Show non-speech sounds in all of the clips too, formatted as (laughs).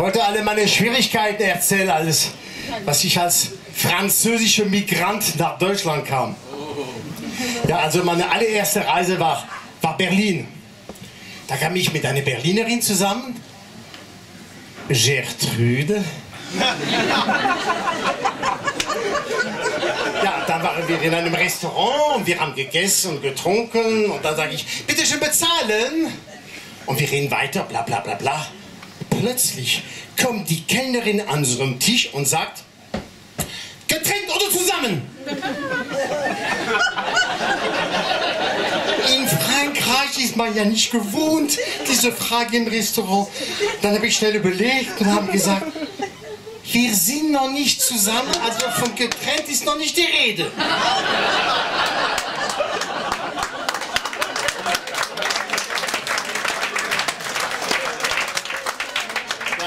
wollte alle meine Schwierigkeiten erzählen, alles, was ich als französischer Migrant nach Deutschland kam. Ja, also meine allererste Reise war, war Berlin. Da kam ich mit einer Berlinerin zusammen, Gertrude. (laughs) Ja, dann waren wir in einem Restaurant und wir haben gegessen und getrunken und dann sage ich, bitte schön bezahlen. Und wir reden weiter, bla bla bla bla. Plötzlich kommt die Kellnerin an unserem Tisch und sagt, getrennt oder zusammen? In Frankreich ist man ja nicht gewohnt, diese Frage im Restaurant. Dann habe ich schnell überlegt und habe gesagt, wir sind noch nicht zusammen, also von getrennt ist noch nicht die Rede.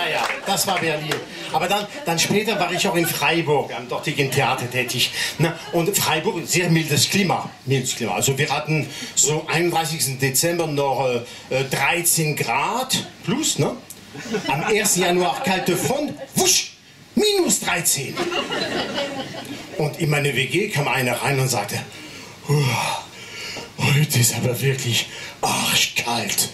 Naja, das war Berlin. Aber dann, dann später war ich auch in Freiburg, am dortigen Theater tätig. Na, und Freiburg, sehr mildes Klima. Mildes Klima. Also wir hatten so 31. Dezember noch äh, 13 Grad plus, ne? Am 1. Januar kalte Front, wusch, minus 13. Und in meine WG kam einer rein und sagte, "Oh, heute ist aber wirklich arschkalt.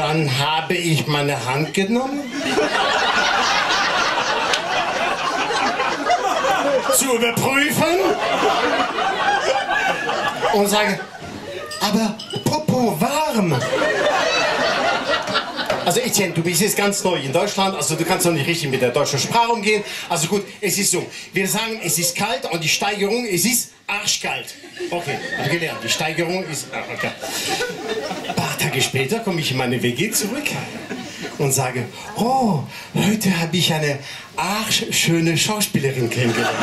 Dann habe ich meine Hand genommen. zu überprüfen und sage, aber Popo warm. Also Etienne, du bist jetzt ganz neu in Deutschland, also du kannst noch nicht richtig mit der deutschen Sprache umgehen. Also gut, es ist so, wir sagen, es ist kalt und die Steigerung, es ist arschkalt. Okay, hab ich gelernt, die Steigerung ist... ah, Okay. Tage später komme ich in meine WG zurück und sage, oh, heute habe ich eine arschschöne Schauspielerin kennengelernt.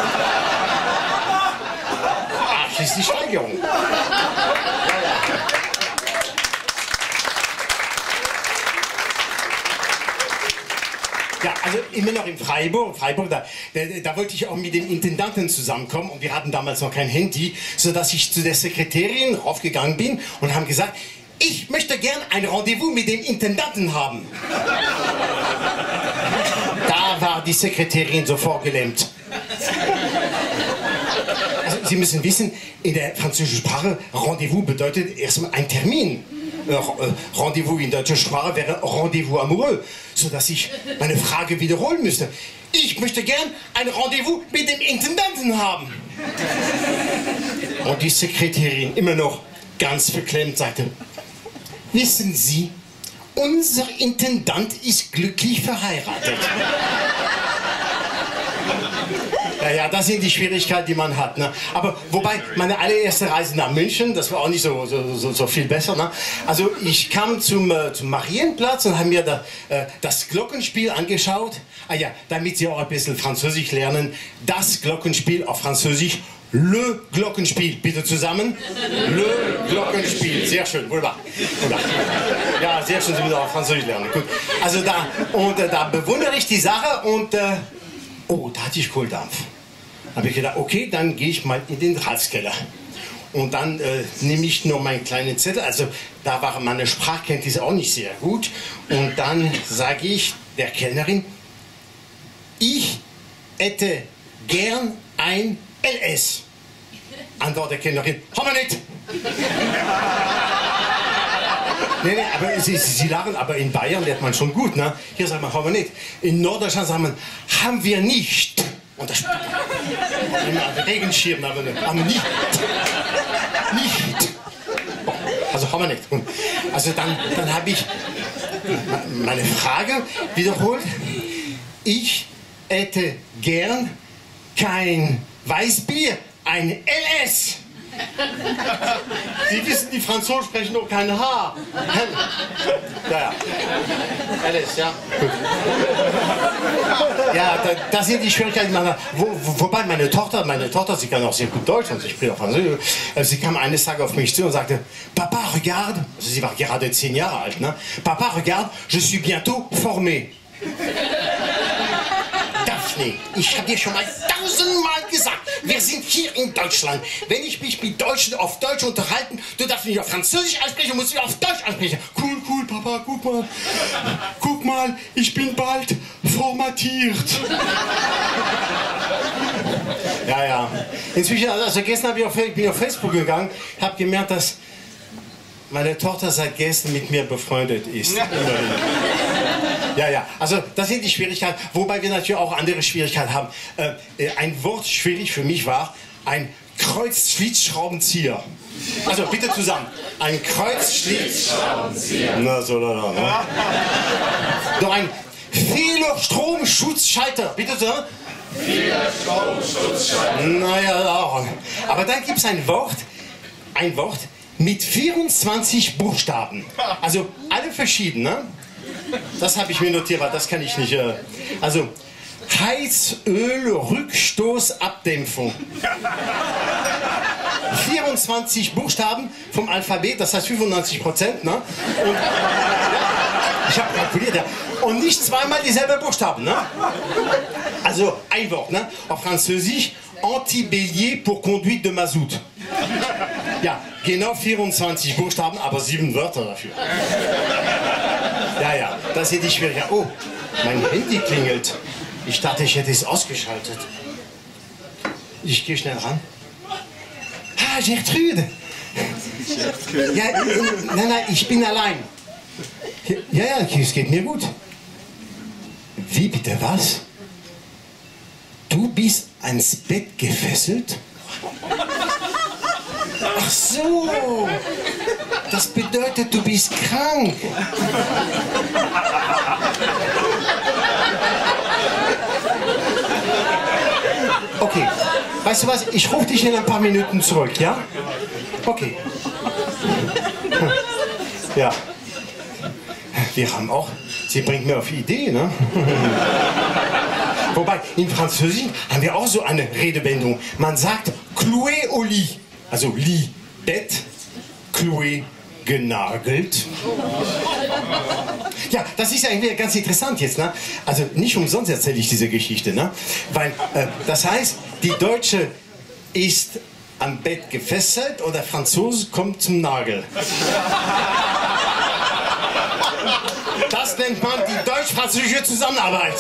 Arsch ist die Steigerung. Ja, also immer noch in Freiburg. Freiburg, da, da, da wollte ich auch mit dem Intendanten zusammenkommen und wir hatten damals noch kein Handy, sodass ich zu der Sekretärin raufgegangen bin und haben gesagt, ich möchte gern ein Rendezvous mit dem Intendanten haben. Da war die Sekretärin sofort gelähmt. Also, Sie müssen wissen, in der französischen Sprache Rendezvous bedeutet erstmal ein Termin. Äh, äh, Rendezvous in deutscher Sprache wäre Rendezvous amoureux, sodass ich meine Frage wiederholen müsste. Ich möchte gern ein Rendezvous mit dem Intendanten haben. Und die Sekretärin immer noch ganz verklemmt sagte, wissen Sie, unser Intendant ist glücklich verheiratet. Ja, ja, das sind die Schwierigkeiten, die man hat. Ne? Aber wobei, meine allererste Reise nach München, das war auch nicht so, so, so, so viel besser. Ne? Also ich kam zum, äh, zum Marienplatz und habe mir da, äh, das Glockenspiel angeschaut. Ah ja, damit Sie auch ein bisschen Französisch lernen. Das Glockenspiel auf Französisch. Le Glockenspiel, bitte zusammen. Le Glockenspiel, sehr schön, wunderbar. Ja, sehr schön, Sie müssen auch Französisch lernen. Gut. Also da, und äh, da bewundere ich die Sache und äh, oh, da hatte ich Kohldampf. Habe ich gedacht, okay, dann gehe ich mal in den Ratskeller. Und dann äh, nehme ich nur meinen kleinen Zettel. Also da waren meine Sprachkenntnisse auch nicht sehr gut. Und dann sage ich der Kellnerin, ich hätte gern ein LS. Antwort der Kellnerin, haben wir nicht. Nee, nee, aber Sie, Sie, lachen, aber in Bayern lernt man schon gut, ne? Hier sagt man, haben wir nicht. In Norddeutschland sagt man, haben wir nicht. Und das immer Regenschirm, aber nicht. Haben wir nicht. Nicht. Also haben wir nicht. Also dann, dann habe ich meine Frage wiederholt. Ich hätte gern kein Weißbier, ein LS. Sie wissen, die Franzosen sprechen nur kein H. Ja, ja. Alles, ja. Ja, da, das sind die Schwierigkeiten. Meiner, wo, wo, wobei meine Tochter, meine Tochter, sie kann auch sehr gut Deutsch und sie spricht auch Französisch. äh, Sie kam eines Tages auf mich zu und sagte, Papa, regarde, also sie war gerade zehn Jahre alt, ne? Papa, regarde, je suis bientôt formé. Daphne, ich habe dir schon mal tausendmal gesagt, wir sind hier in Deutschland. Wenn ich mich mit Deutschen auf Deutsch unterhalten, du darfst nicht auf Französisch ansprechen, du musst mich auf Deutsch ansprechen. Cool, cool, Papa, guck mal. Guck mal, ich bin bald formatiert. (laughs) Ja, ja. Inzwischen, also gestern hab ich auf, bin ich auf Facebook gegangen, habe gemerkt, dass meine Tochter seit gestern mit mir befreundet ist. (laughs) Ja, ja, also das sind die Schwierigkeiten, wobei wir natürlich auch andere Schwierigkeiten haben. Äh, äh, ein Wort schwierig für mich war ein Kreuzschlitzschraubenzieher. Also bitte zusammen. Ein Kreuzschlitzschraubenzieher. Na, so, da, da, ne? Noch ein Fehlerstromschutzschalter. Bitte zusammen. Fehlerstromschutzschalter. Naja. Aber dann gibt es ein Wort, ein Wort mit 24 Buchstaben. Also alle verschieden, ne? Das habe ich mir notiert, weil das kann ich nicht. Äh, also Heizölrückstoßabdämpfung. 24 Buchstaben vom Alphabet, das heißt 95 Prozent. Ne? Und, ich habe kalkuliert, ja. Und nicht zweimal dieselben Buchstaben. Ne? Also ein Wort, ne? auf Französisch, Anti-Bélier pour conduite de Mazout. Ja, genau 24 Buchstaben, aber sieben Wörter dafür. Ja, ja, das ist die Schwierigkeit. Oh, mein Handy klingelt. Ich dachte, ich hätte es ausgeschaltet. Ich gehe schnell ran. Ah, Gertrude. Ja, nein, nein, ich bin allein. Ja, ja, es geht mir gut. Wie bitte was? Du bist ans Bett gefesselt? Ach so, das bedeutet, du bist krank. Okay, weißt du was, ich rufe dich in ein paar Minuten zurück, ja? Okay. Ja. Wir haben auch, sie bringt mir auf Idee, ne? Wobei, in Französisch haben wir auch so eine Redewendung. Man sagt cloué au lit. Also Lit, Bett, cloué, genagelt. Ja, das ist eigentlich ganz interessant jetzt. Ne? Also nicht umsonst erzähle ich diese Geschichte. Ne? Weil äh, das heißt, die Deutsche ist am Bett gefesselt und der Franzose kommt zum Nagel. Das nennt man die deutsch-französische Zusammenarbeit.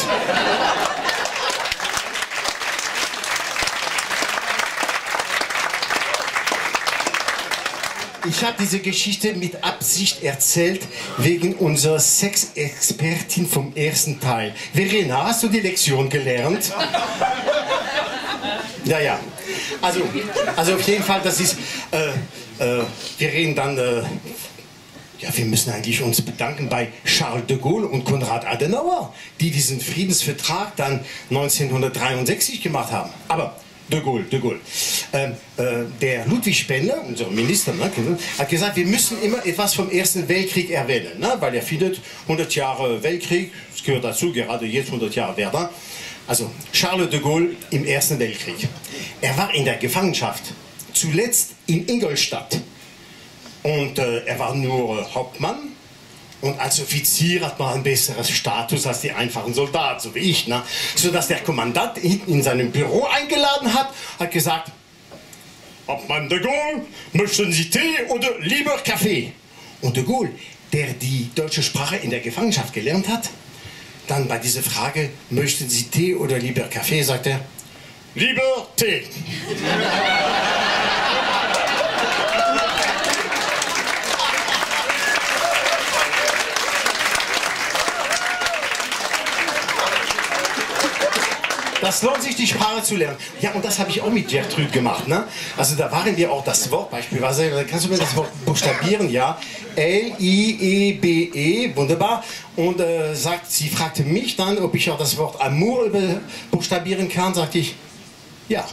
Ich habe diese Geschichte mit Absicht erzählt wegen unserer Sexexpertin vom ersten Teil. Verena, hast du die Lektion gelernt? (laughs) Ja, ja. Also, also auf jeden Fall, das ist, äh, äh, wir reden dann, äh, ja, wir müssen eigentlich uns bedanken bei Charles de Gaulle und Konrad Adenauer, die diesen Friedensvertrag dann 1963 gemacht haben. Aber De Gaulle, de Gaulle. Ähm, äh, der Ludwig Spender, unser Minister, ne, hat gesagt, wir müssen immer etwas vom Ersten Weltkrieg erwähnen, ne, weil er findet, 100 Jahre Weltkrieg, es gehört dazu, gerade jetzt 100 Jahre Verdun. Also Charles de Gaulle im Ersten Weltkrieg. Er war in der Gefangenschaft, zuletzt in Ingolstadt. Und äh, er war nur äh, Hauptmann und als Offizier hat man ein besseres Status als die einfachen Soldaten, so wie ich. Ne? Sodass der Kommandant hinten in seinem Büro eingeladen hat, hat gesagt, Obmann de Gaulle, möchten Sie Tee oder lieber Kaffee? Und de Gaulle, der die deutsche Sprache in der Gefangenschaft gelernt hat, dann bei dieser Frage, möchten Sie Tee oder lieber Kaffee, sagt er, lieber Tee. (laughs) Das lohnt sich, die Sprache zu lernen. Ja, und das habe ich auch mit Gertrud gemacht. Ne? Also da waren wir auch das Wort beispielsweise, kannst du mir das Wort buchstabieren? Ja, L-I-E-B-E, -E, wunderbar. Und äh, sagt, sie fragte mich dann, ob ich auch das Wort Amour buchstabieren kann. Sagte ich, ja.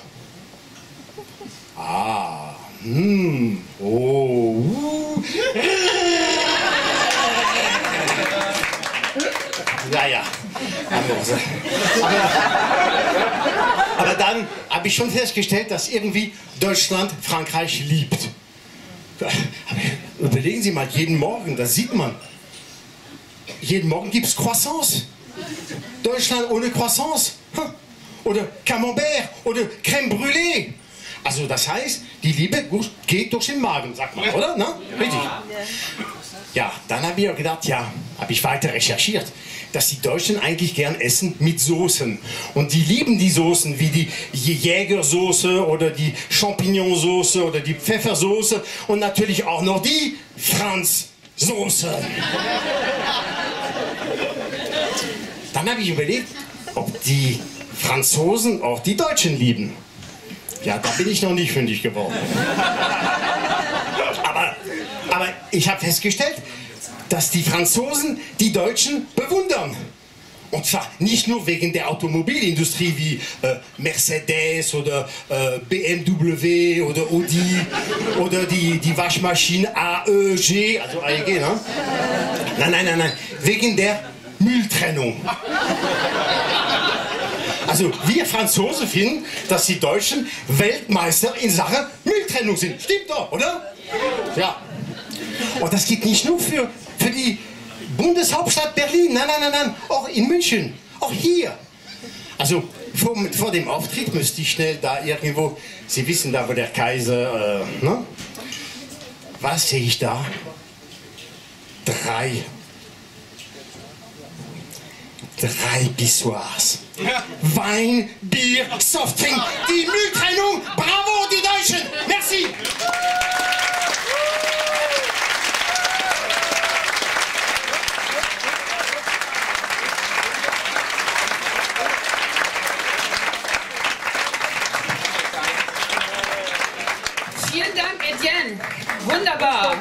Ah, hm, oh, uh. (laughs) Ja, ja. Aber, aber dann habe ich schon festgestellt, dass irgendwie Deutschland Frankreich liebt. überlegen Sie mal, jeden Morgen, das sieht man. Jeden Morgen gibt es Croissants. Deutschland ohne Croissants. oder Camembert oder Crème Brûlée. Also das heißt, die Liebe geht durch den Magen, sagt man, oder? Na? Richtig. Ja, dann habe ich gedacht, ja, habe ich weiter recherchiert, dass die Deutschen eigentlich gern essen mit Soßen. Und die lieben die Soßen, wie die Jägersoße oder die Champignonsoße oder die Pfeffersoße und natürlich auch noch die Franzsoße. Dann habe ich überlegt, ob die Franzosen auch die Deutschen lieben. Ja, da bin ich noch nicht fündig geworden. Aber, ich habe festgestellt, dass die Franzosen die Deutschen bewundern. Und zwar nicht nur wegen der Automobilindustrie wie äh, Mercedes oder äh, BMW oder Audi oder die, die Waschmaschine AEG, also AEG, ne? Nein, nein, nein, nein. Wegen der Mülltrennung. Also wir Franzosen finden, dass die Deutschen Weltmeister in Sachen Mülltrennung sind. Stimmt doch, oder? Ja. Und das geht nicht nur für, für die Bundeshauptstadt Berlin. Nein, nein, nein, nein. Auch in München. Auch hier. Also vor, vor dem Auftritt müsste ich schnell da irgendwo, Sie wissen da, wo der Kaiser, äh, ne? Was sehe ich da? Drei drei Pissoirs. Wein, Bier, Softdrink, die Mülltrennung. Bravo, die Deutschen. Merci. Wunderbar.